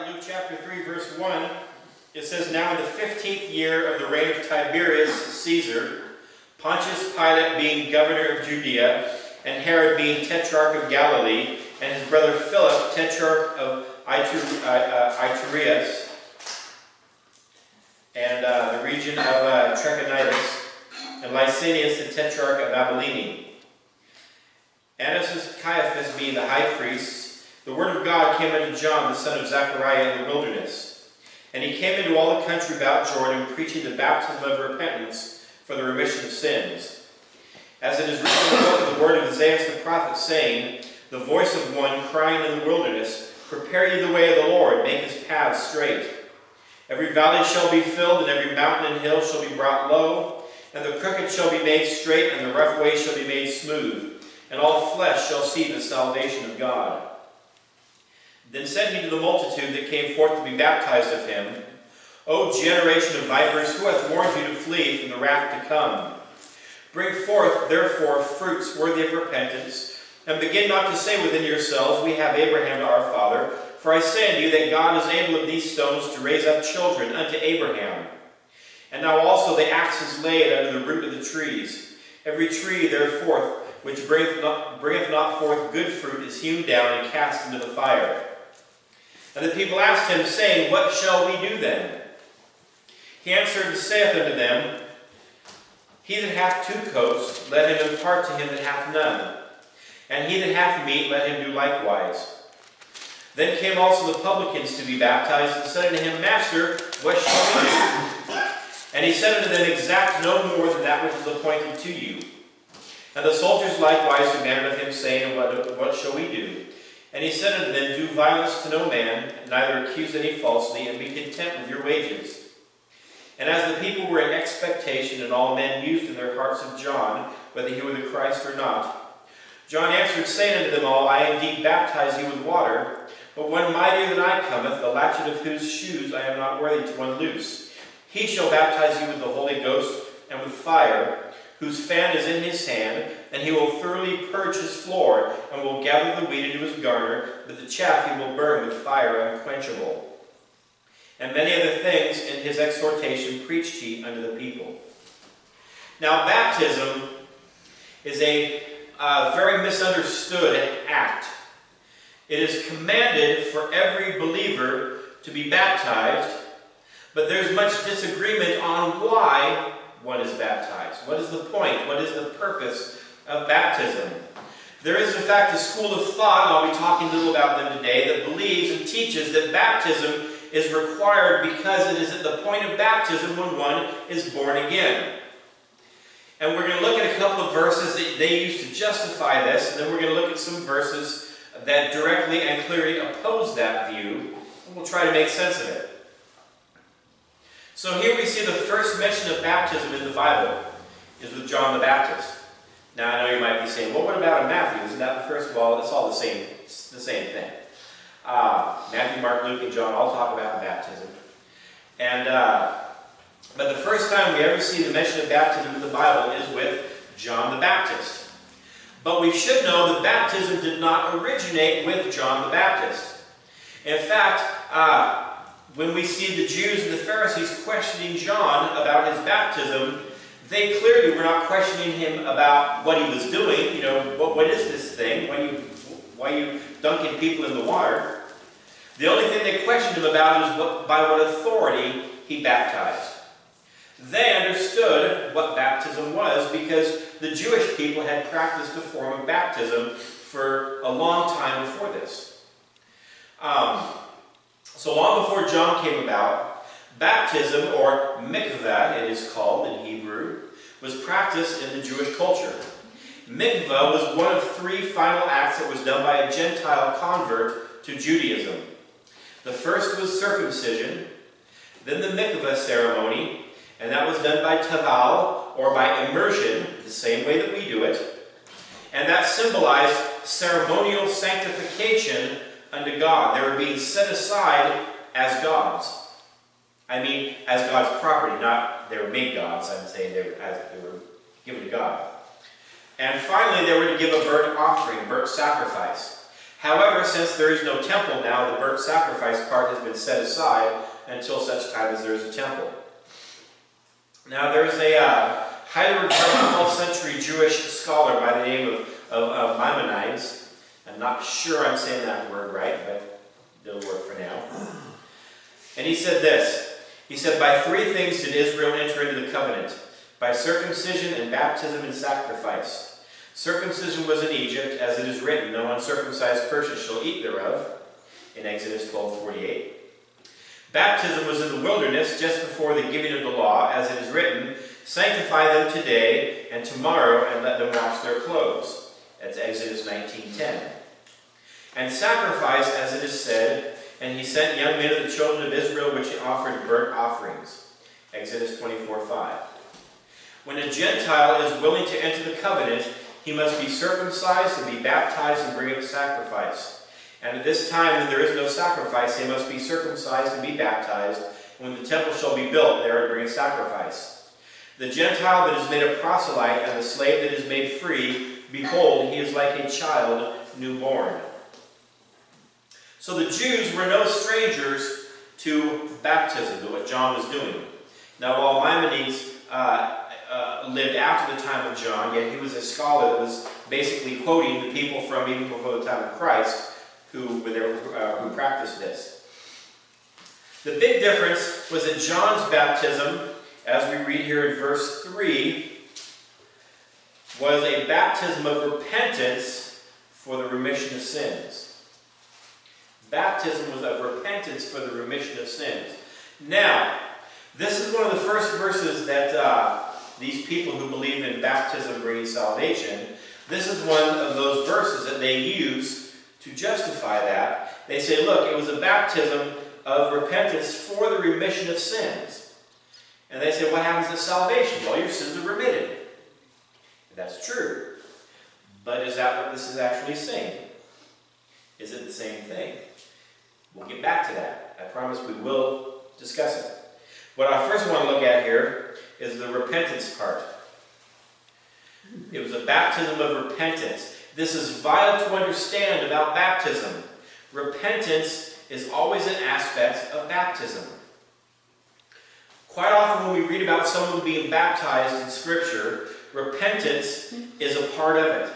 right, Luke chapter 3, verse 1. It says, Now in the fifteenth year of the reign of Tiberius Caesar, Pontius Pilate being governor of Judea, and Herod being tetrarch of Galilee, and his brother Philip, tetrarch of uh, uh, Ituraeus, and uh, the region of uh, Trachonitis, and Lysanias, the tetrarch of Abilene. Annas and Caiaphas being the high priest, the word of God came unto John, the son of Zechariah, in the wilderness. And he came into all the country about Jordan, preaching the baptism of repentance for the remission of sins. As it is written in the book of the word of Isaiah the prophet, saying, The voice of one crying in the wilderness, Prepare ye the way of the Lord, make his paths straight. Every valley shall be filled, and every mountain and hill shall be brought low, and the crooked shall be made straight, and the rough way shall be made smooth, and all flesh shall see the salvation of God. Then said he to the multitude that came forth to be baptized of him, O generation of vipers, who hath warned you to flee from the wrath to come? Bring forth, therefore, fruits worthy of repentance, and begin not to say within yourselves, We have Abraham to our father. For I say unto you that God is able of these stones to raise up children unto Abraham. And now also the axe is laid under the root of the trees. Every tree, therefore, which bringeth not, bringeth not forth good fruit is hewn down and cast into the fire. And the people asked him, saying, What shall we do then? He answered and saith unto them, He that hath two coats, let him impart to him that hath none. And he that hath meat, let him do likewise. Then came also the publicans to be baptized, and said unto him, Master, what shall we do? And he said unto them, Exact no more than that which is appointed to you. And the soldiers likewise demanded of him, saying, What, what shall we do? And he said unto them, Do violence to no man, neither accuse any falsely, and be content with your wages. And as the people were in expectation, and all men mused in their hearts of John, whether he were the Christ or not, John answered, saying unto them all, I indeed baptize you with water, but one mightier than I cometh, the latchet of whose shoes I am not worthy to unloose. He shall baptize you with the Holy Ghost and with fire, whose fan is in his hand, and he will thoroughly purge his floor, and will gather the wheat into his garner, but the chaff he will burn with fire unquenchable. And many other things in his exhortation preached he unto the people. Now, baptism is a uh, very misunderstood act. It is commanded for every believer to be baptized, but there's much disagreement on why one is baptized. What is the point? What is the purpose of baptism? There is, in fact, a school of thought, and I'll be talking a little about them today, that believes and teaches that baptism is required because it is at the point of baptism when one is born again. And we're going to look at a couple of verses that they use to justify this, and then we're going to look at some verses that directly and clearly oppose that view, and we'll try to make sense of it. So here we see the first mention of baptism in the Bible is with John the Baptist. Now I know you might be saying, well, what about in Matthew? Isn't that first? all, it's all the same, the same thing. Uh, Matthew, Mark, Luke, and John all talk about baptism. And uh, but the first time we ever see the mention of baptism in the Bible is with John the Baptist. But we should know that baptism did not originate with John the Baptist. In fact, uh, when we see the Jews and the Pharisees questioning John about his baptism, they clearly were not questioning him about what he was doing. You know, what, what is this thing? Why you, why you dunking people in the water? The only thing they questioned him about is what, by what authority he baptized. They understood what baptism was because the Jewish people had practiced the form of baptism for a long time before this. Um, so long before John came about, baptism, or mikveh it is called in Hebrew, was practiced in the Jewish culture. Mikveh was one of three final acts that was done by a Gentile convert to Judaism. The first was circumcision, then the mikveh ceremony, and that was done by taval, or by immersion, the same way that we do it. And that symbolized ceremonial sanctification unto God. They were being set aside as gods. I mean, as God's property, not they were made gods. I'm saying they were, as they were given to God. And finally, they were to give a burnt offering, burnt sacrifice. However, since there is no temple now, the burnt sacrifice part has been set aside until such time as there is a temple. Now, there's a uh, highly regarded 12th century Jewish scholar by the name of, of, of Maimonides. I'm not sure I'm saying that word right, but it'll work for now. And he said this He said, By three things did Israel enter into the covenant by circumcision and baptism and sacrifice. Circumcision was in Egypt, as it is written, No uncircumcised person shall eat thereof, in Exodus 12:48. Baptism was in the wilderness just before the giving of the law, as it is written, Sanctify them today and tomorrow, and let them wash their clothes. That's Exodus 19:10. And sacrifice, as it is said, and he sent young men of the children of Israel, which he offered burnt offerings. Exodus 24:5. When a Gentile is willing to enter the covenant, he must be circumcised and be baptized and bring a sacrifice. And at this time, when there is no sacrifice, they must be circumcised and be baptized. And when the temple shall be built, there to bring a sacrifice. The Gentile that is made a proselyte and the slave that is made free, behold, he is like a child newborn. So the Jews were no strangers to baptism, to what John was doing. Now, while Maimonides uh, uh, lived after the time of John, yet he was a scholar that was basically quoting the people from even before the time of Christ who, were uh, who practiced this. The big difference was that John's baptism, as we read here in verse 3, was a baptism of repentance for the remission of sins. Baptism was of repentance for the remission of sins. Now, this is one of the first verses that uh, these people who believe in baptism bringing salvation, this is one of those verses that they use to justify that. They say, look, it was a baptism of repentance for the remission of sins. And they say, what happens to salvation? Well, your sins are remitted. That's true. But is that what this is actually saying? Is it the same thing? We'll get back to that. I promise we will discuss it. What I first want to look at here is the repentance part. It was a baptism of repentance. This is vital to understand about baptism. Repentance is always an aspect of baptism. Quite often when we read about someone being baptized in Scripture, repentance is a part of it.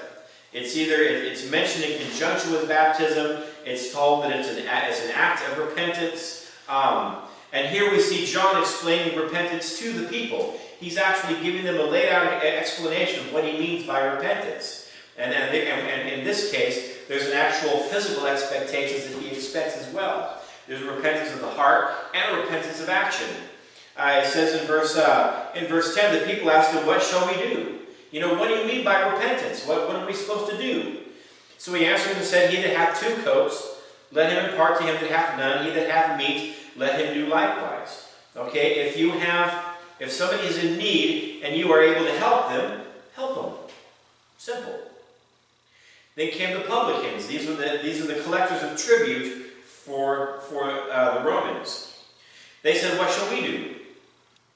It's either it's mentioned in conjunction with baptism. It's told that it's an it's an act of repentance. Um, and here we see John explaining repentance to the people. He's actually giving them a laid out explanation of what he means by repentance. And, and, and in this case, there's an actual physical expectations that he expects as well. There's a repentance of the heart and a repentance of action. Uh, it says in verse, uh, in verse 10, the people asked him, What shall we do? You know, what do you mean by repentance? What, what are we supposed to do? So he answered and said, He that hath two coats, let him impart to him that hath none. He that hath meat, let him do likewise. Okay, if you have, if somebody is in need and you are able to help them, help them. Simple. Then came the publicans. These are the, these are the collectors of tribute for, for uh, the Romans. They said, What shall we do?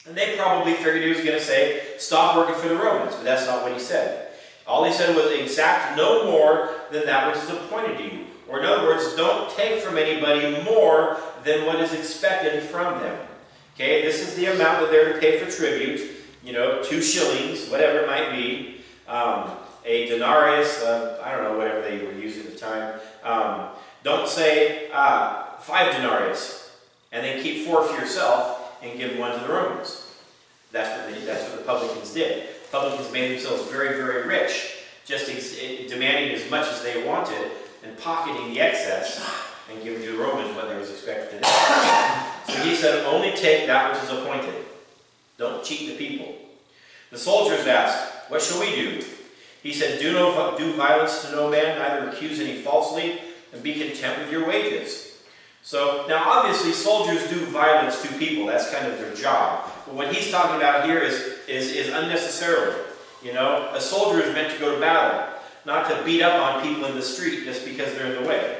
And they probably figured he was going to say, Stop working for the Romans. But that's not what he said. All he said was, Exact no more than that which is appointed to you. Or in other words, don't take from anybody more than what is expected from them. Okay, this is the amount that they're to pay for tribute. You know, two shillings, whatever it might be. Um, a denarius, uh, I don't know, whatever they were using at the time. Um, don't say uh, five denarius and then keep four for yourself and give one to the Romans. That's what, that's what the publicans did. Publicans made themselves very, very rich, just demanding as much as they wanted and pocketing the excess and giving to the Romans what they was expected to do. So he said, only take that which is appointed. Don't cheat the people. The soldiers asked, what shall we do? He said, do, no, do violence to no man, neither accuse any falsely, and be content with your wages. So, now obviously soldiers do violence to people. That's kind of their job. But what he's talking about here is, is, is unnecessarily. You know, a soldier is meant to go to battle, not to beat up on people in the street just because they're in the way.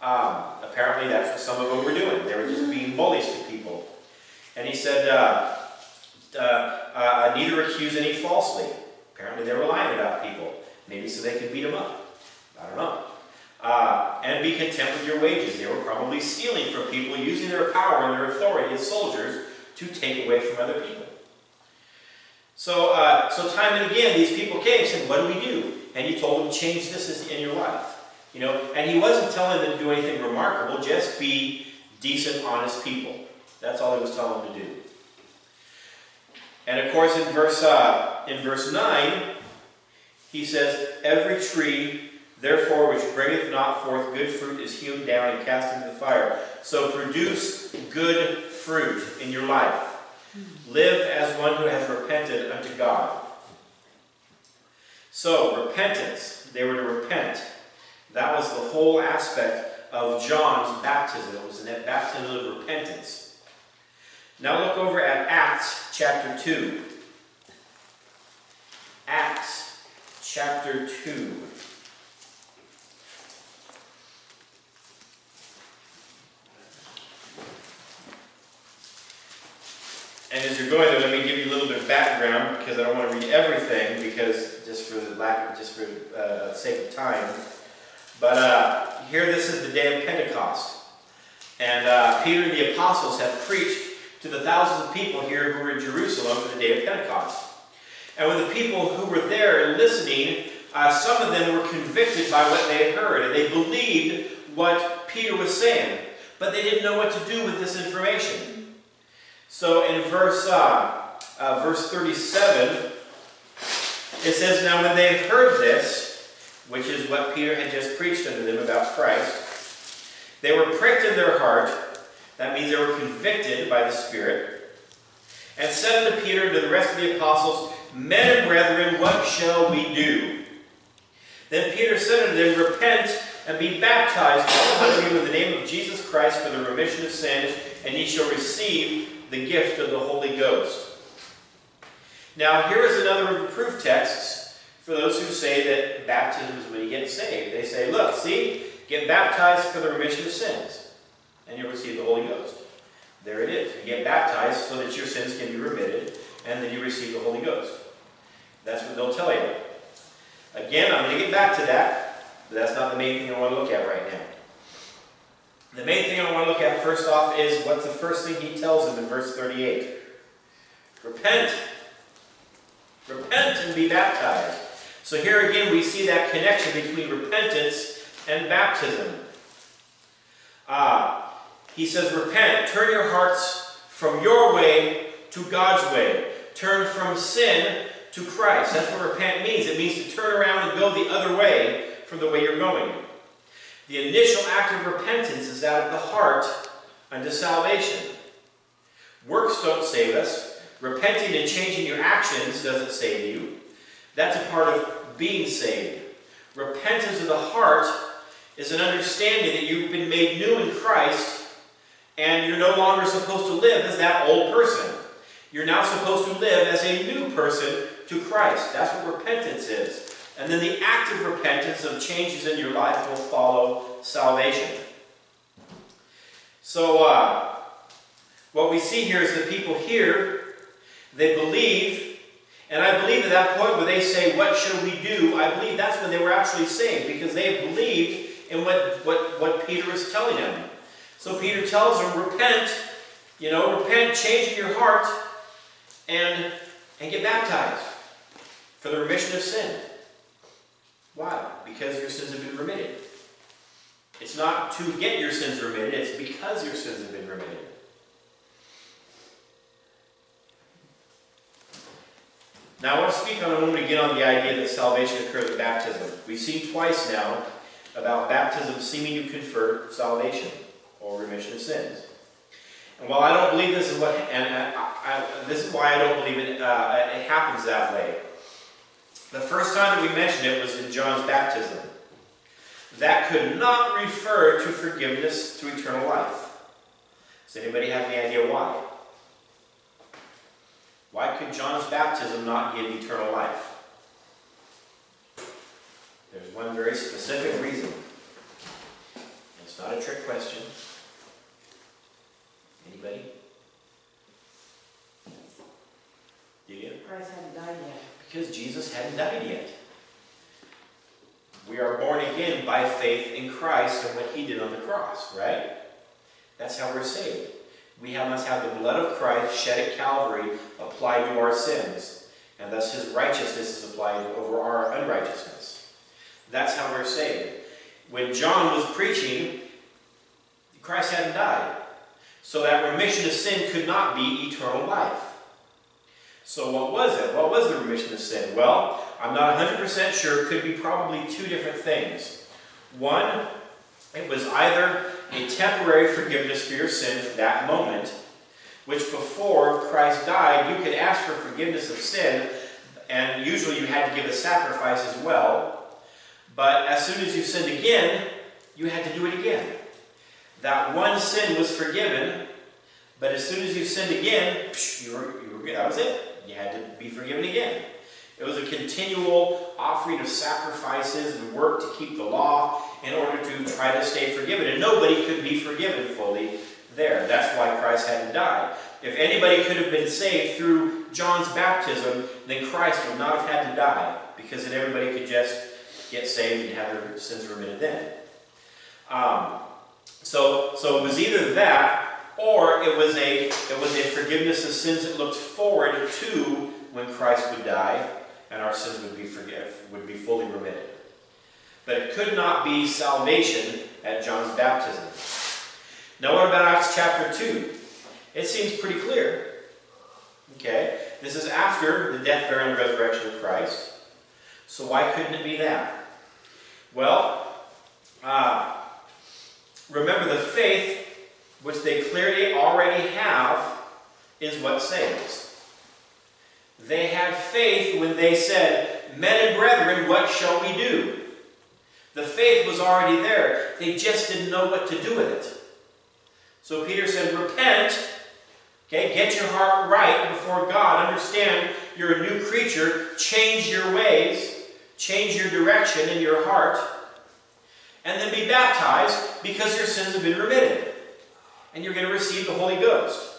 Um, apparently that's what some of them were doing. They were just being bullies to people. And he said, uh, uh, uh, neither accuse any falsely. Apparently they were lying about people. Maybe so they could beat them up. I don't know. Uh, and be content with your wages. They were probably stealing from people, using their power and their authority as soldiers to take away from other people. So, uh, so time and again, these people came and said, "What do we do?" And he told them, to "Change this in your life." You know, and he wasn't telling them to do anything remarkable. Just be decent, honest people. That's all he was telling them to do. And of course, in verse uh, in verse nine, he says, "Every tree, therefore, which bringeth not forth good fruit, is hewn down and cast into the fire. So produce good fruit in your life. Live as one who has repented unto God." So repentance, they were to repent. That was the whole aspect of John's baptism. It was a baptism of repentance. Now look over at Acts chapter 2. Acts chapter 2. And as you're going there, let me give you a little bit of background because I don't want to read everything because just for the lack of, just for uh, sake of time. But uh, here, this is the day of Pentecost, and uh, Peter and the apostles have preached to the thousands of people here who were in Jerusalem for the day of Pentecost. And when the people who were there listening, uh, some of them were convicted by what they had heard, and they believed what Peter was saying, but they didn't know what to do with this information. So in verse, uh, uh, verse 37, it says, Now when they heard this, which is what Peter had just preached unto them about Christ, they were pricked in their heart. That means they were convicted by the Spirit. And said unto Peter and to the rest of the apostles, Men and brethren, what shall we do? Then Peter said unto them, Repent and be baptized, all of you, in the name of Jesus Christ for the remission of sins, and ye shall receive the gift of the Holy Ghost. Now, here is another of the proof texts for those who say that baptism is when you get saved. They say, look, see, get baptized for the remission of sins, and you'll receive the Holy Ghost. There it is. You get baptized so that your sins can be remitted, and then you receive the Holy Ghost. That's what they'll tell you. Again, I'm going to get back to that, but that's not the main thing I want to look at right now. The main thing I want to look at first off is what's the first thing he tells them in verse 38. Repent. Repent and be baptized. So here again we see that connection between repentance and baptism. Uh, he says, Repent, turn your hearts from your way to God's way. Turn from sin to Christ. That's what repent means. It means to turn around and go the other way from the way you're going. The initial act of repentance is out of the heart unto salvation. Works don't save us. Repenting and changing your actions doesn't save you. That's a part of being saved. Repentance of the heart is an understanding that you've been made new in Christ and you're no longer supposed to live as that old person. You're now supposed to live as a new person to Christ. That's what repentance is. And then the active repentance of changes in your life will follow salvation. So, uh, what we see here is that people here, they believe, and I believe at that point where they say, What shall we do? I believe that's when they were actually saved because they believed in what, what, what Peter is telling them. So, Peter tells them, Repent, you know, repent, change in your heart, and, and get baptized for the remission of sin. Why? Because your sins have been remitted. It's not to get your sins remitted, it's because your sins have been remitted. Now, I want to speak on a moment again on the idea that salvation occurs at baptism. We've seen twice now about baptism seeming to confer salvation or remission of sins. And while I don't believe this is what, and I, I, this is why I don't believe it, uh, it happens that way. The first time that we mentioned it was in John's baptism. That could not refer to forgiveness to eternal life. Does anybody have any idea why? Why could John's baptism not give eternal life? There's one very specific reason. It's not a trick question. Anybody? Do you? Christ hadn't died yet. Because Jesus hadn't died yet. We are born again by faith in Christ and what he did on the cross, right? That's how we're saved. We must have the blood of Christ shed at Calvary applied to our sins, and thus his righteousness is applied over our unrighteousness. That's how we're saved. When John was preaching, Christ hadn't died. So that remission of sin could not be eternal life. So what was it? What was the remission of sin? Well, I'm not 100% sure. It could be probably two different things. One, it was either a temporary forgiveness for your sin for that moment, which before Christ died, you could ask for forgiveness of sin, and usually you had to give a sacrifice as well. But as soon as you sinned again, you had to do it again. That one sin was forgiven, but as soon as you sinned again, you that was it. You had to be forgiven again. It was a continual offering of sacrifices and work to keep the law in order to try to stay forgiven. And nobody could be forgiven fully there. That's why Christ had to die. If anybody could have been saved through John's baptism, then Christ would not have had to die because then everybody could just get saved and have their sins remitted then. Um, so, so it was either that, or it was a it was a forgiveness of sins that looked forward to when Christ would die and our sins would be forgive, would be fully remitted. But it could not be salvation at John's baptism. Now, what about Acts chapter 2? It seems pretty clear. Okay, this is after the death, burial, and resurrection of Christ. So why couldn't it be that? Well, uh, Remember, the faith which they clearly already have is what saves. They had faith when they said, Men and brethren, what shall we do? The faith was already there. They just didn't know what to do with it. So Peter said, Repent. Okay, get your heart right before God. Understand you're a new creature. Change your ways. Change your direction in your heart and then be baptized because your sins have been remitted. And you're going to receive the Holy Ghost.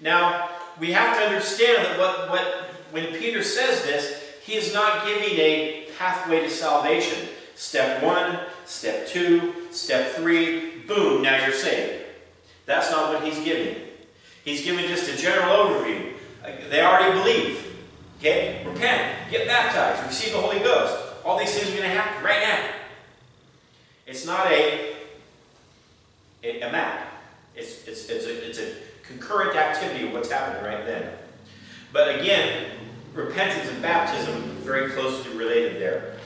Now, we have to understand that what, what, when Peter says this, he is not giving a pathway to salvation. Step one, step two, step three, boom, now you're saved. That's not what he's giving. He's giving just a general overview. They already believe. Okay? Repent, get baptized, receive the Holy Ghost. All these things are going to happen right now. It's not a, a, a map. It's, it's, it's, a, it's a concurrent activity of what's happening right then. But again, repentance and baptism very closely related there.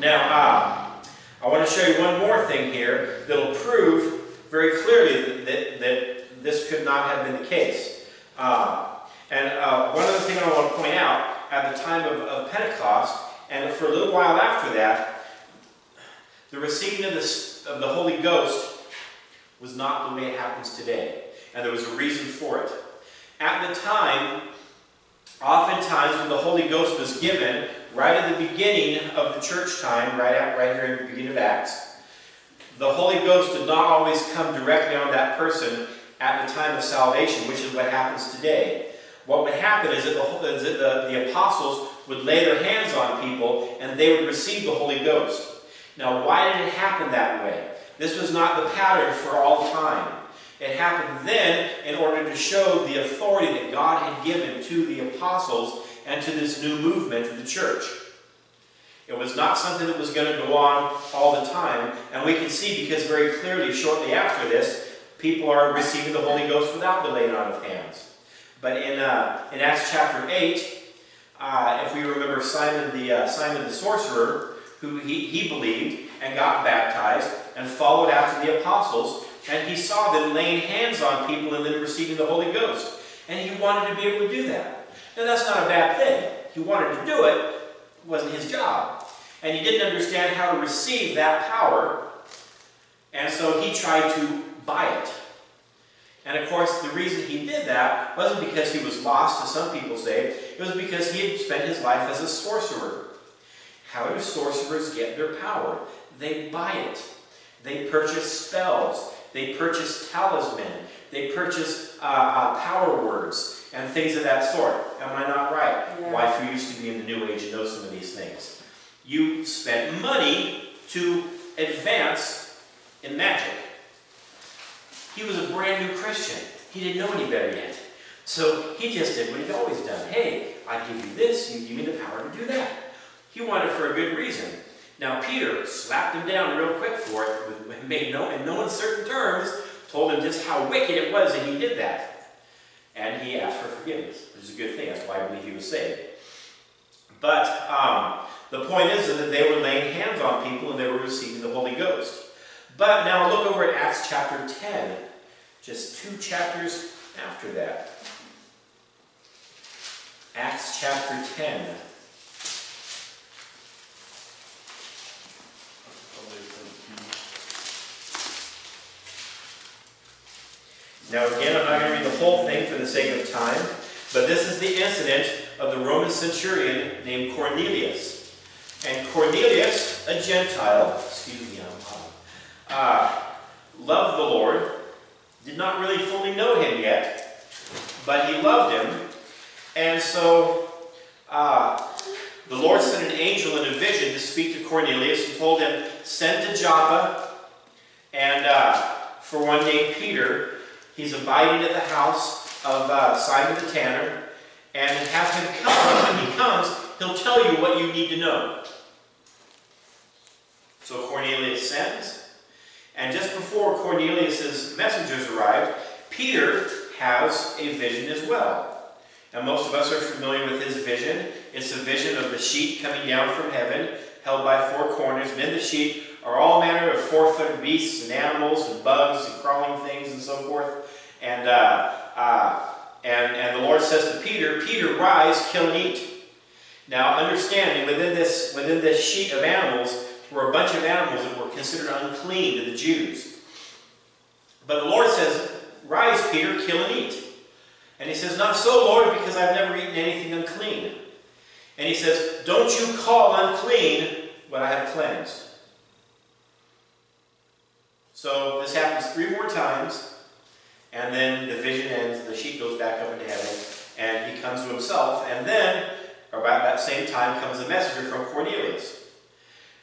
Now, uh, I want to show you one more thing here that'll prove very clearly that, that, that this could not have been the case. Uh, and uh, one other thing I want to point out, at the time of, of Pentecost, and for a little while after that, the receiving of the, of the Holy Ghost was not the way it happens today. And there was a reason for it. At the time, oftentimes when the Holy Ghost was given, right at the beginning of the church time, right, at, right here in the beginning of Acts, the Holy Ghost did not always come directly on that person at the time of salvation, which is what happens today. What would happen is that the, is that the, the apostles would lay their hands on people and they would receive the Holy Ghost. Now, why did it happen that way? This was not the pattern for all time. It happened then in order to show the authority that God had given to the apostles and to this new movement of the church. It was not something that was going to go on all the time. And we can see because very clearly, shortly after this, people are receiving the Holy Ghost without the laying on of hands. But in, uh, in Acts chapter 8, uh, if we remember Simon the, uh, Simon the sorcerer, who he, he believed and got baptized and followed after the apostles. And he saw them laying hands on people and then receiving the Holy Ghost. And he wanted to be able to do that. Now, that's not a bad thing. He wanted to do it, it wasn't his job. And he didn't understand how to receive that power. And so he tried to buy it. And of course, the reason he did that wasn't because he was lost, as some people say. It was because he had spent his life as a sorcerer. How do sorcerers get their power? They buy it. They purchase spells. They purchase talisman. They purchase uh, uh, power words and things of that sort. Am I not right? Yeah. Wife who used to be in the New Age knows some of these things. you spent money to advance in magic. He was a brand new Christian. He didn't know any better yet. So he just did what he'd always done. Hey, I give you this, you give me the power to do that. He wanted for a good reason. Now Peter slapped him down real quick for it, made no, in no uncertain terms, told him just how wicked it was that he did that. And he asked for forgiveness, which is a good thing. That's why I believe he was saved. But um, the point is that they were laying hands on people and they were receiving the Holy Ghost. But now look over at Acts chapter 10, just two chapters after that. Acts chapter 10. Now again, I'm not going to read the whole thing for the sake of time, but this is the incident of the Roman centurion named Cornelius. And Cornelius, a Gentile, excuse me, I'm uh, loved the Lord, did not really fully know him yet, but he loved him. And so uh, the Lord sent an angel in a vision to speak to Cornelius and told him, send to Joppa, and uh, for one named Peter, he's abiding at the house of uh, Simon the tanner, and have him come. When he comes, he'll tell you what you need to know. So Cornelius sends, and just before Cornelius's messengers arrived, Peter has a vision as well. Now, most of us are familiar with his vision. It's a vision of the sheet coming down from heaven, held by four corners, and in the sheet are all manner of four-footed beasts and animals and bugs and crawling things and so forth. And, uh, uh, and, and the Lord says to Peter, Peter, rise, kill and eat. Now, understanding, within this, within this sheet of animals were a bunch of animals that were considered unclean to the Jews. But the Lord says, rise, Peter, kill and eat. And he says, Not so, Lord, because I've never eaten anything unclean. And he says, Don't you call unclean what I have cleansed. So this happens three more times, and then the vision ends, the sheet goes back up into heaven, and he comes to himself, and then, about that same time, comes a messenger from Cornelius.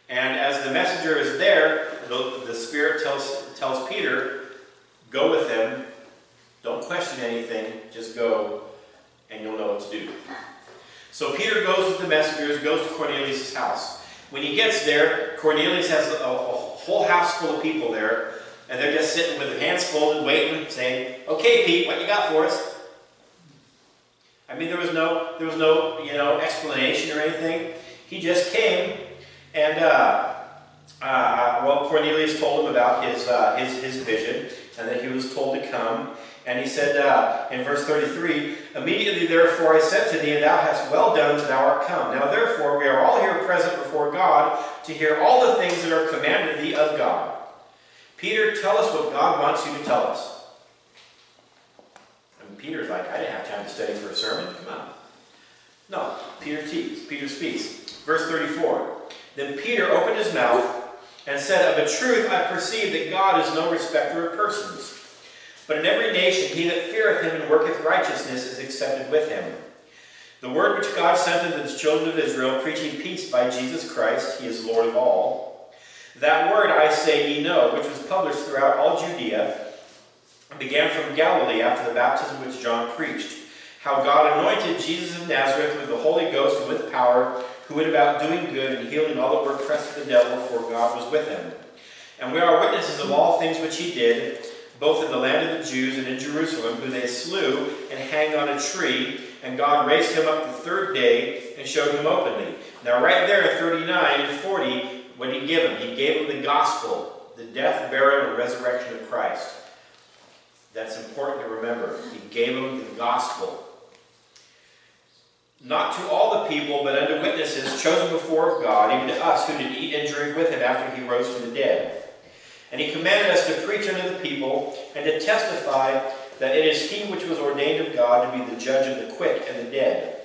And as the messenger is there, the, the Spirit tells, tells Peter, Go with him, don't question anything, just go, and you'll know what to do. So Peter goes with the messengers, goes to Cornelius' house. When he gets there, Cornelius has a, a whole house full of people there, and they're just sitting with their hands folded, waiting, saying, "Okay, Pete, what you got for us?" I mean, there was no, there was no, you know, explanation or anything. He just came, and uh, uh, well, Cornelius told him about his uh, his his vision, and that he was told to come. And he said uh, in verse 33, Immediately therefore I said to thee, and thou hast well done thou art come. Now therefore we are all here present before God to hear all the things that are commanded thee of God. Peter, tell us what God wants you to tell us. And Peter's like, I didn't have time to study for a sermon. Come on. No, Peter teaches. Peter speaks. Verse 34. Then Peter opened his mouth and said, Of a truth I perceive that God is no respecter of persons. But in every nation he that feareth him and worketh righteousness is accepted with him. The word which God sent unto the children of Israel, preaching peace by Jesus Christ, he is Lord of all. That word I say ye know, which was published throughout all Judea, began from Galilee after the baptism which John preached, how God anointed Jesus of Nazareth with the Holy Ghost and with power, who went about doing good and healing all that were oppressed of the devil, for God was with him. And we are witnesses of all things which he did, both in the land of the Jews and in Jerusalem, who they slew and hanged on a tree, and God raised him up the third day and showed him openly. Now, right there, 39 and 40, what did he give him? He gave him the gospel, the death, burial, and resurrection of Christ. That's important to remember. He gave him the gospel. Not to all the people, but unto witnesses chosen before of God, even to us who did eat and drink with him after he rose from the dead. And he commanded us to preach unto the people and to testify that it is he which was ordained of God to be the judge of the quick and the dead.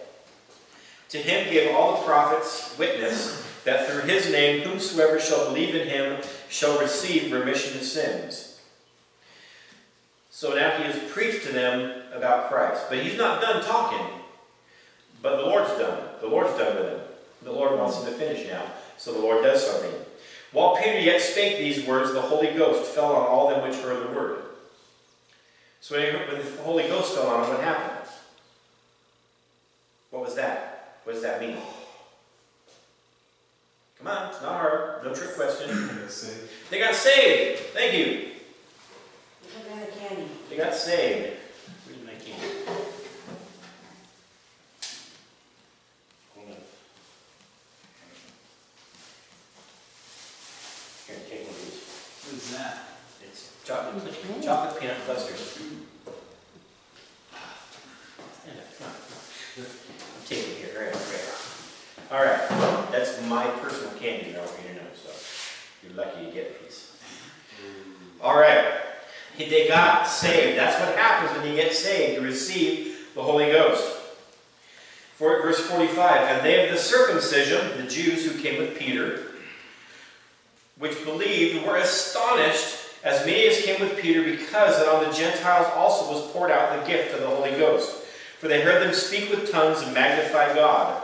To him gave all the prophets witness that through his name whomsoever shall believe in him shall receive remission of sins. So now he has preached to them about Christ. But he's not done talking. But the Lord's done. The Lord's done with him. The Lord wants him to finish now, so the Lord does something. While Peter yet spake these words, the Holy Ghost fell on all them which heard the word. So when the Holy Ghost fell on them, what happened? What was that? What does that mean? Come on, it's not hard. No trick question. they got saved. Thank you. They got saved. Where's my candy? Hold on. Here, take one of these. What is that? It's chocolate, chocolate peanut clusters. Stand up, come on. I'm taking it here, right, right. All right, that's my personal candy I want you to know, so you're lucky to get a piece. All right, they got saved. That's what happens when you get saved. You receive the Holy Ghost. For verse 45, and they of the circumcision, the Jews who came with Peter, which believed, were astonished, as many as came with Peter, because that on the Gentiles also was poured out the gift of the Holy Ghost. For they heard them speak with tongues and magnify God.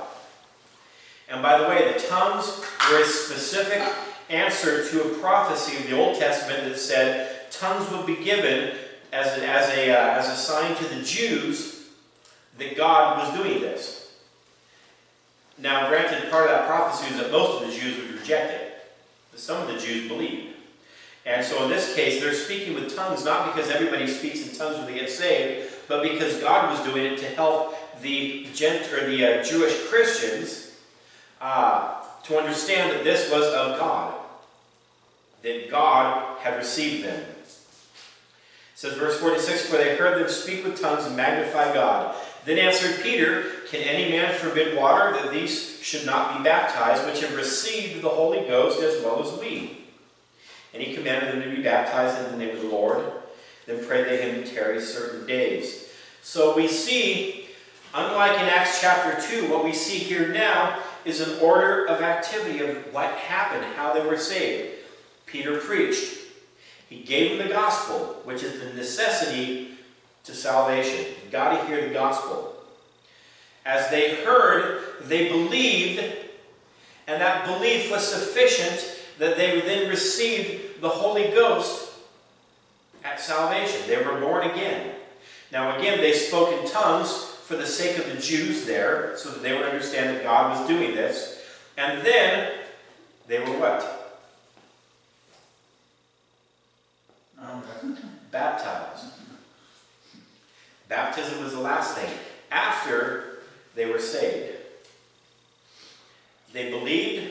And by the way, the tongues were a specific answer to a prophecy of the Old Testament that said tongues would be given as a, as a, uh, as a sign to the Jews that God was doing this. Now, granted, part of that prophecy is that most of the Jews would reject it. But some of the Jews believed. And so in this case, they're speaking with tongues not because everybody speaks in tongues when they get saved, but because God was doing it to help the gent or the uh, Jewish Christians uh, to understand that this was of God, that God had received them. It says verse 46, For they heard them speak with tongues and magnify God. Then answered Peter, Can any man forbid water that these should not be baptized, which have received the Holy Ghost as well as we? And he commanded them to be baptized in the name of the Lord. Then prayed they him to tarry certain days. So we see, unlike in Acts chapter 2, what we see here now is an order of activity of what happened, how they were saved. Peter preached. He gave them the gospel, which is the necessity to salvation. You've got to hear the gospel. As they heard, they believed, and that belief was sufficient that they then received the Holy Ghost at salvation. They were born again. Now, again, they spoke in tongues for the sake of the Jews there, so that they would understand that God was doing this. And then they were what? Baptized. Baptism was the last thing. After they were saved. They believed,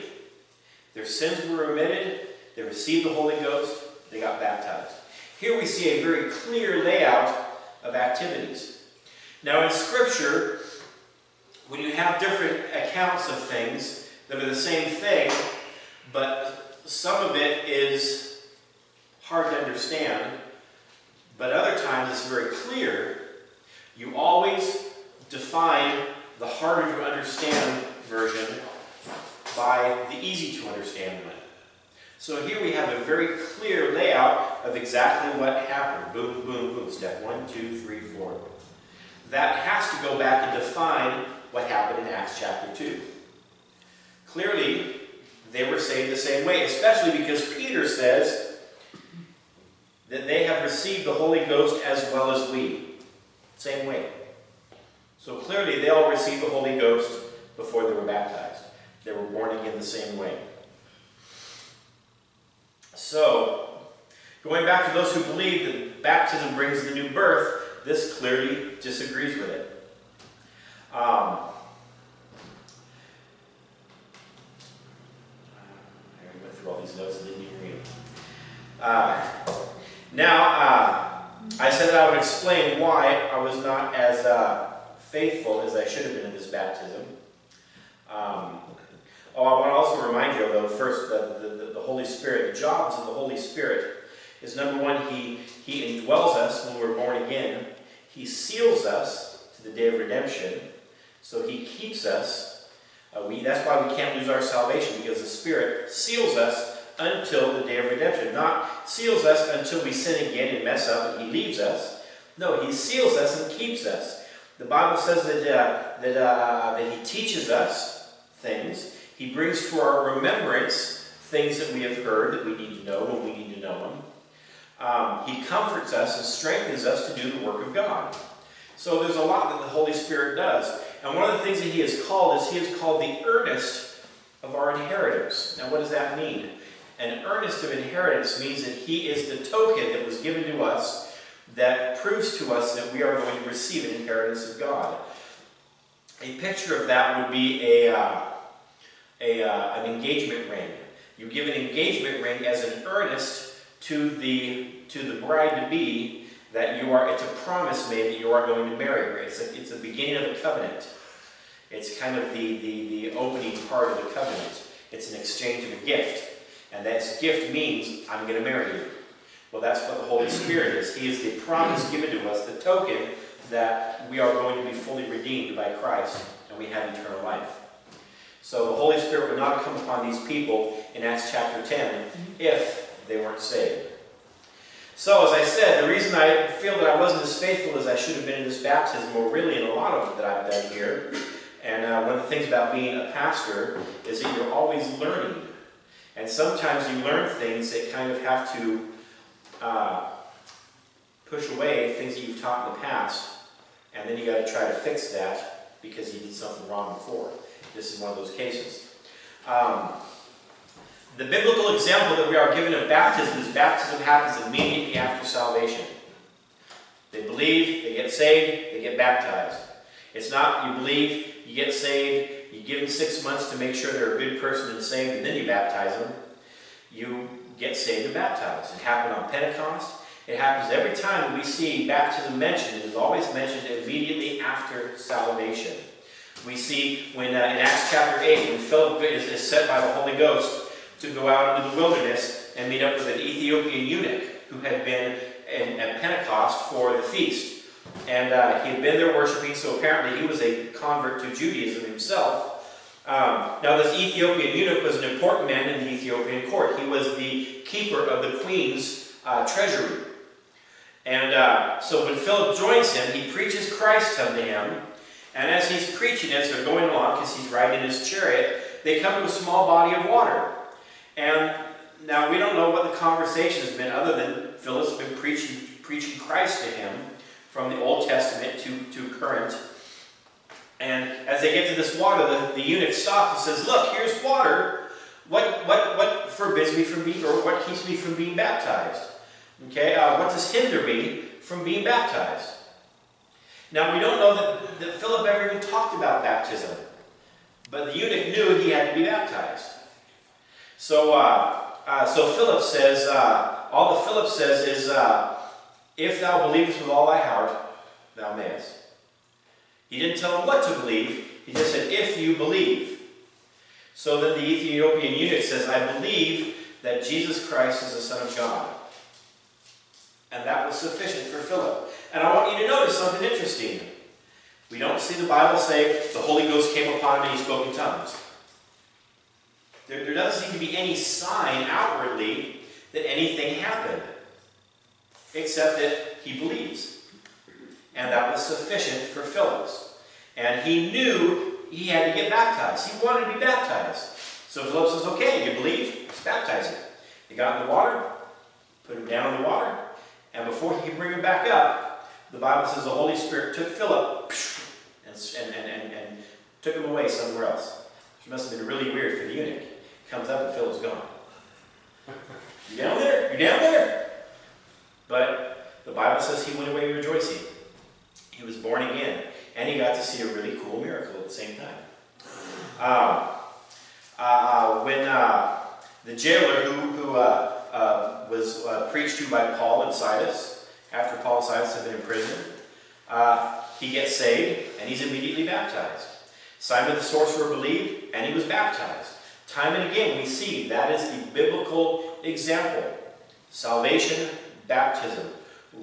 their sins were remitted, they received the Holy Ghost, they got baptized. Here we see a very clear layout of activities. Now in Scripture, when you have different accounts of things that are the same thing, but some of it is hard to understand, but other times it's very clear, you always define the harder to understand version by the easy to understand one. So here we have a very clear layout of exactly what happened. Boom, boom, boom. Step one, two, three, four. That has to go back and define what happened in Acts chapter 2. Clearly, they were saved the same way, especially because Peter says that they have received the Holy Ghost as well as we. Same way. So clearly, they all received the Holy Ghost before they were baptized. They were born again the same way. So, going back to those who believe that baptism brings the new birth, this clearly disagrees with it. Um, I went through all these notes and didn't even read. Uh, now, uh, I said that I would explain why I was not as uh, faithful as I should have been in this baptism. Um, oh, I want to also remind you, though, first, the, the, the Holy Spirit, the jobs of the Holy Spirit is number one, He, he indwells us when we're born again. He seals us to the day of redemption. So He keeps us. Uh, we, that's why we can't lose our salvation, because the Spirit seals us until the day of redemption. Not seals us until we sin again and mess up and He leaves us. No, He seals us and keeps us. The Bible says that, uh, that, uh, that He teaches us things. He brings to our remembrance things that we have heard that we need to know when we need to know them. Um, he comforts us and strengthens us to do the work of God. So there's a lot that the Holy Spirit does. And one of the things that He has called is He has called the earnest of our inheritance. Now, what does that mean? An earnest of inheritance means that He is the token that was given to us that proves to us that we are going to receive an inheritance of God. A picture of that would be a, uh, a uh, an engagement ring. You give an engagement ring as an earnest to the to the bride to be that you are. It's a promise made that you are going to marry her. It's a, it's the beginning of the covenant. It's kind of the, the the opening part of the covenant. It's an exchange of a gift, and that gift means I'm going to marry you. Well, that's what the Holy Spirit is. He is the promise given to us, the token that we are going to be fully redeemed by Christ and we have eternal life. So the Holy Spirit would not come upon these people in Acts chapter 10 if they weren't saved. So, as I said, the reason I feel that I wasn't as faithful as I should have been in this baptism, or really in a lot of it that I've done here, and uh, one of the things about being a pastor is that you're always learning. And sometimes you learn things that kind of have to uh, push away things that you've taught in the past, and then you got to try to fix that because you did something wrong before. This is one of those cases. Um, the biblical example that we are given of baptism is baptism happens immediately after salvation. They believe, they get saved, they get baptized. It's not you believe, you get saved, you give them six months to make sure they're a good person and saved, and then you baptize them. You get saved and baptized. It happened on Pentecost. It happens every time we see baptism mentioned. It is always mentioned immediately after salvation. We see when uh, in Acts chapter 8, when Philip is, is sent by the Holy Ghost to go out into the wilderness and meet up with an Ethiopian eunuch who had been at Pentecost for the feast. And uh, he had been there worshiping, so apparently he was a convert to Judaism himself. Um, now, this Ethiopian eunuch was an important man in the Ethiopian court. He was the keeper of the queen's uh, treasury. And uh, so when Philip joins him, he preaches Christ unto him. And as he's preaching, as they're going along, because he's riding in his chariot, they come to a small body of water. And now we don't know what the conversation has been, other than Philip's been preaching, preaching Christ to him from the Old Testament to, to current. And as they get to this water, the, the eunuch stops and says, Look, here's water. What, what, what forbids me from being, or what keeps me from being baptized? Okay, uh, what does hinder me from being baptized? Now, we don't know that, that Philip ever even talked about baptism, but the eunuch knew he had to be baptized. So, uh, uh, so Philip says, uh, all that Philip says is, uh, if thou believest with all thy heart, thou mayest. He didn't tell him what to believe. He just said, if you believe. So then the Ethiopian eunuch says, I believe that Jesus Christ is the Son of God. And that was sufficient for Philip. And I want you to notice something interesting. We don't see the Bible say the Holy Ghost came upon him and he spoke in tongues. There, there doesn't seem to be any sign outwardly that anything happened, except that he believes. And that was sufficient for Philip. And he knew he had to get baptized. He wanted to be baptized. So Philip says, okay, you believe? Let's baptize him. He got in the water, put him down in the water, and before he could bring him back up, the Bible says the Holy Spirit took Philip and, and, and, and took him away somewhere else. Which must have been really weird for the eunuch. Comes up and Philip's gone. You down there? You down there? But the Bible says he went away rejoicing. He was born again. And he got to see a really cool miracle at the same time. Um, uh, uh, when uh, the jailer who, who uh, uh, was uh, preached to by Paul and Silas, after Paul and Silas had been in prison, he gets saved and he's immediately baptized. Simon the sorcerer believed and he was baptized. Time and again we see that is the biblical example. Salvation, baptism,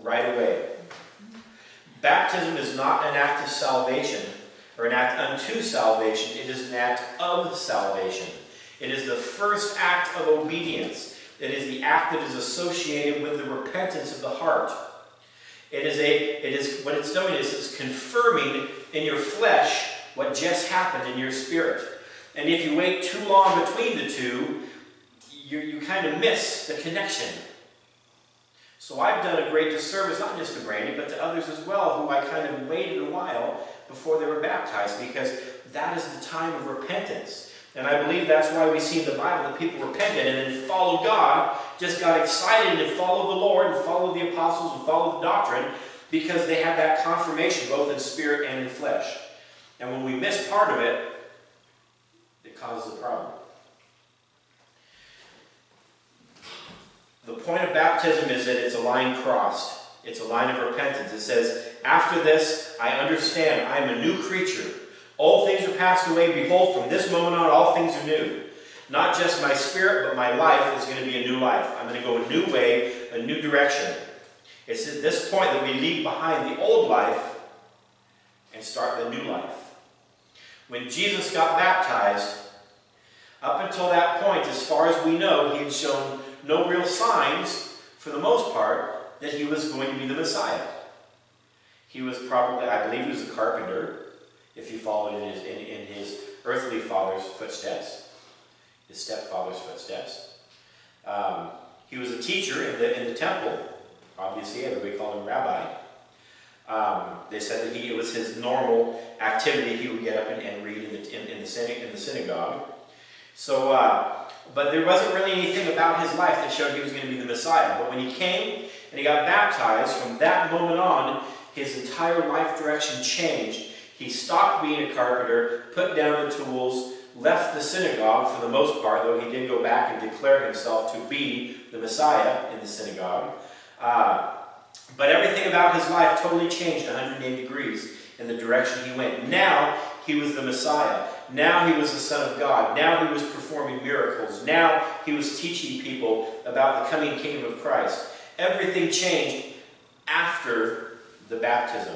right away. Baptism is not an act of salvation or an act unto salvation. It is an act of salvation. It is the first act of obedience. It is the act that is associated with the repentance of the heart. It is a, it is, what it's doing is it's confirming in your flesh what just happened in your spirit. And if you wait too long between the two, you, you kind of miss the connection. So I've done a great disservice, not just to Brandy, but to others as well, who I kind of waited a while before they were baptized, because that is the time of repentance. And I believe that's why we see in the Bible that people repented and then followed God, just got excited and followed the Lord and followed the apostles and followed the doctrine, because they had that confirmation both in spirit and in flesh. And when we miss part of it, it causes a problem. The point of baptism is that it's a line crossed. It's a line of repentance. It says, After this, I understand I am a new creature. All things are passed away. Behold, from this moment on, all things are new. Not just my spirit, but my life is going to be a new life. I'm going to go a new way, a new direction. It's at this point that we leave behind the old life and start the new life. When Jesus got baptized, up until that point, as far as we know, he had shown no real signs, for the most part, that he was going to be the Messiah. He was probably, I believe he was a carpenter, if you followed in his, in, in his earthly father's footsteps, his stepfather's footsteps. Um, he was a teacher in the, in the temple. Obviously, everybody called him rabbi. Um, they said that he, it was his normal activity. He would get up and, and read in the, in, in, the, in the synagogue. So, uh, but there wasn't really anything about his life that showed he was going to be the Messiah. But when he came and he got baptized, from that moment on, his entire life direction changed. He stopped being a carpenter, put down the tools, left the synagogue for the most part, though he did go back and declare himself to be the Messiah in the synagogue. Uh, but everything about his life totally changed 180 degrees in the direction he went. Now he was the Messiah. Now he was the Son of God. Now he was performing miracles. Now he was teaching people about the coming kingdom of Christ. Everything changed after the baptism.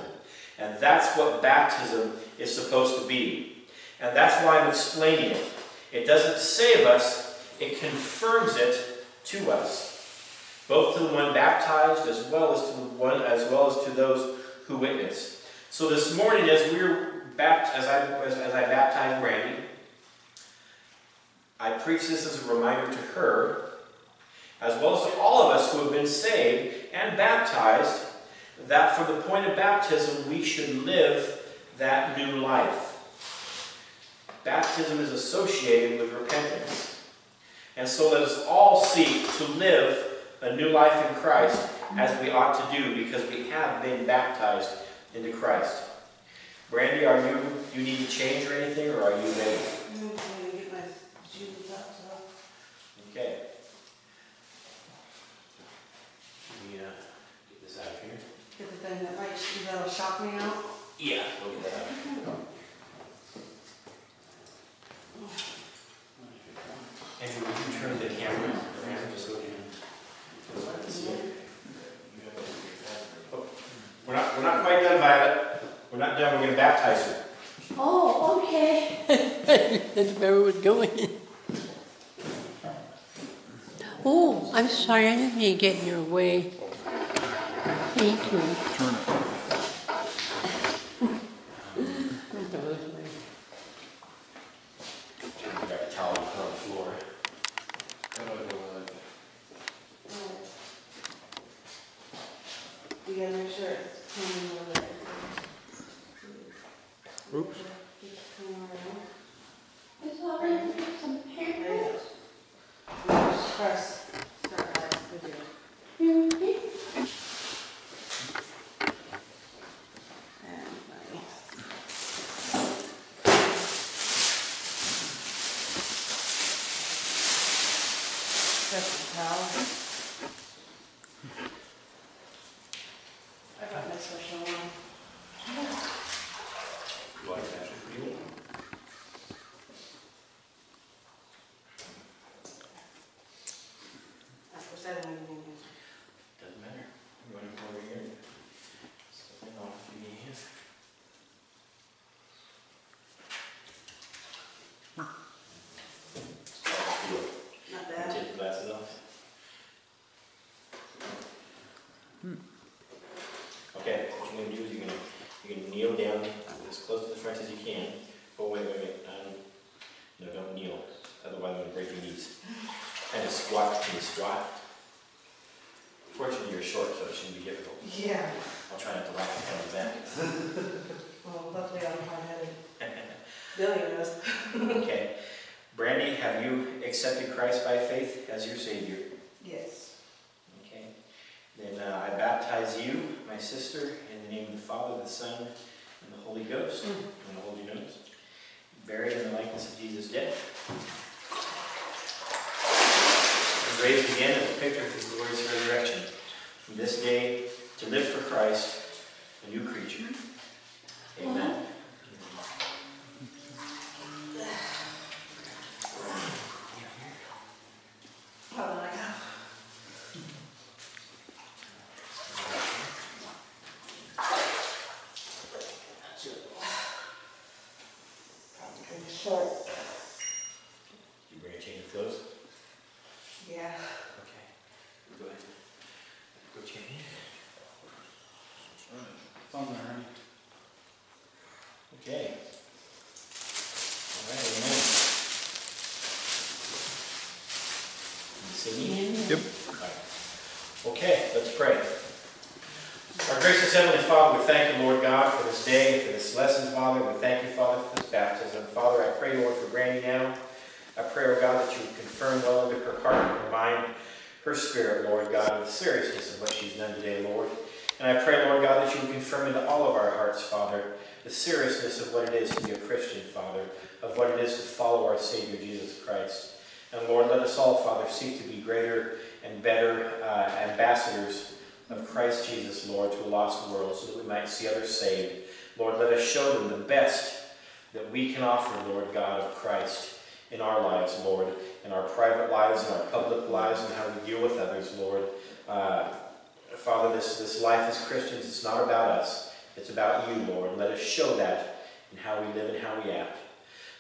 And that's what baptism is supposed to be. And that's why I'm explaining it. It doesn't save us, it confirms it to us. Both to the one baptized as well as to the one as well as to those who witness. So this morning as we're bapt- as I, as, as I baptized Brandy, I preach this as a reminder to her, as well as to all of us who have been saved and baptized, that for the point of baptism we should live that new life. Baptism is associated with repentance. And so let us all seek to live a new life in Christ as we ought to do because we have been baptized into Christ. Brandy, are you, you need to change or anything, or are you ready? I'm gonna get my shoes up, so. Okay. Let me, uh, get this out of here. Get the thing that might, that'll shock me out. Yeah. We'll get that out. Andrew, would you turn the camera around just so we can, so I can see it? We're not, we're not quite done, Violet. We're not done, we're gonna baptize you. Oh, okay. That's where it was going. Oh, I'm sorry, I didn't mean to get in your way. Thank you. Turn it. We got a towel to put on the floor. You gotta make sure it's coming over there. Oops. Keep coming around. It's all right, some There you paper. go. You just press, start by with your, You okay? and my. Press the towel. I got my special one. You want to actually for you? I was that anything. Doesn't matter. You want to come over here? Something off if you need. Not bad. Take the glasses off. Okay, what you're gonna do is you're gonna, you're gonna kneel down as close to the front as you can. Oh, wait, wait, wait, um, no, don't kneel, otherwise I'm gonna break your knees. Kind of squat, can you squat? Fortunately, you're short, so it shouldn't be difficult. Yeah, I'll try not to laugh at that. well, luckily I'm hard-headed. Billy knows. Okay. Brandy, have you accepted Christ by faith as your Savior? Yes. Okay. Then uh, I baptize you, my sister, the name of the Father, the Son, and the Holy Ghost. Mm. And the Holy Ghost. Buried in the likeness of Jesus' death. And raised again as a picture of his glorious resurrection. From this day, to live for Christ, a new creature. Mm. Amen. Hold on, I got. Probably pretty short. You bring a change of clothes? Yeah. Okay. Go ahead. Go change. It's on there, honey. Okay. All right, amen. You see me? Yep. Okay, let's pray. Our Heavenly Father, we thank you, Lord God, for this day, for this lesson, Father. We thank you, Father, for this baptism. Father, I pray, Lord, for Brandy now. I pray, oh God, that you would confirm well into her heart, her mind, her spirit, Lord God, the seriousness of what she's done today, Lord. And I pray, Lord God, that you would confirm into all of our hearts, Father, the seriousness of what it is to be a Christian, Father, of what it is to follow our Savior, Jesus Christ. And Lord, let us all, Father, seek to be greater and better uh, ambassadors of Christ Jesus, Lord, to a lost world so that we might see others saved. Lord, let us show them the best that we can offer, Lord God of Christ, in our lives, Lord, in our private lives, in our public lives, and how we deal with others, Lord. Uh, Father, this, this life as Christians, it's not about us. It's about you, Lord. Let us show that in how we live and how we act.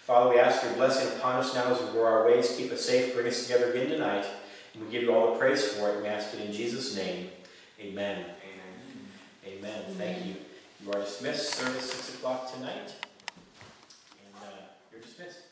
Father, we ask your blessing upon us now as we go our ways. Keep us safe. Bring us together again tonight. And we give you all the praise for it. We ask it in Jesus' name. Amen. Amen. Amen. Thank you. You are dismissed. Service 6 o'clock tonight. And uh, you're dismissed.